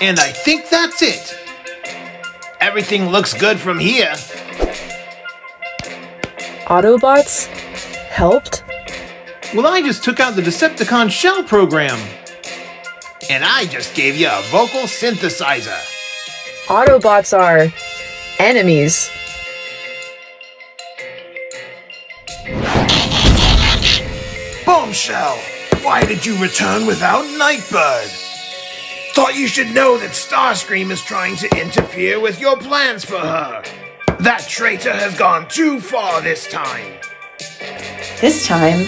And I think that's it. Everything looks good from here. Autobots helped? Well, I just took out the Decepticon shell program. And I just gave you a vocal synthesizer. Autobots are enemies. Bombshell! Why did you return without Nightbird? Thought you should know that Starscream is trying to interfere with your plans for her. That traitor has gone too far this time. This time,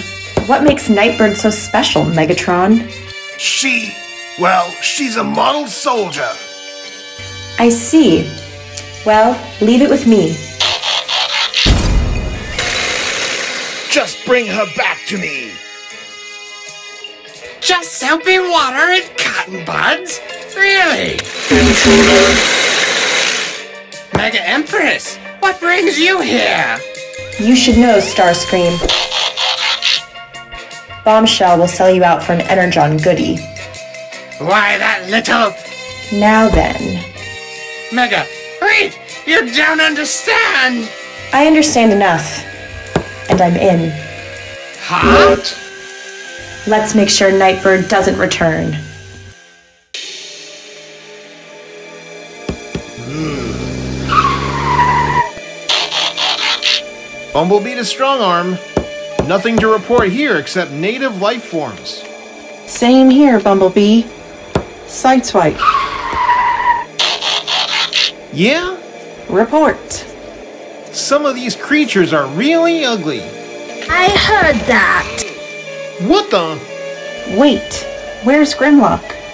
what makes Nightbird so special, Megatron? She, well, she's a model soldier. I see. Well, leave it with me. Just bring her back to me. Just soapy water and cotton buds? Really? Intruder. Mega Empress, what brings you here? You should know, Starscream. Bombshell will sell you out for an Energon goodie. Why, that little. Now then, Mega, wait! You don't understand! I understand enough. And I'm in. Huh? What? Let's make sure Nightbird doesn't return. Bumblebee to Strongarm. Nothing to report here except native life forms. Same here, Bumblebee. Sideswipe. Yeah? Report. Some of these creatures are really ugly. I heard that. What the? Wait, where's Grimlock?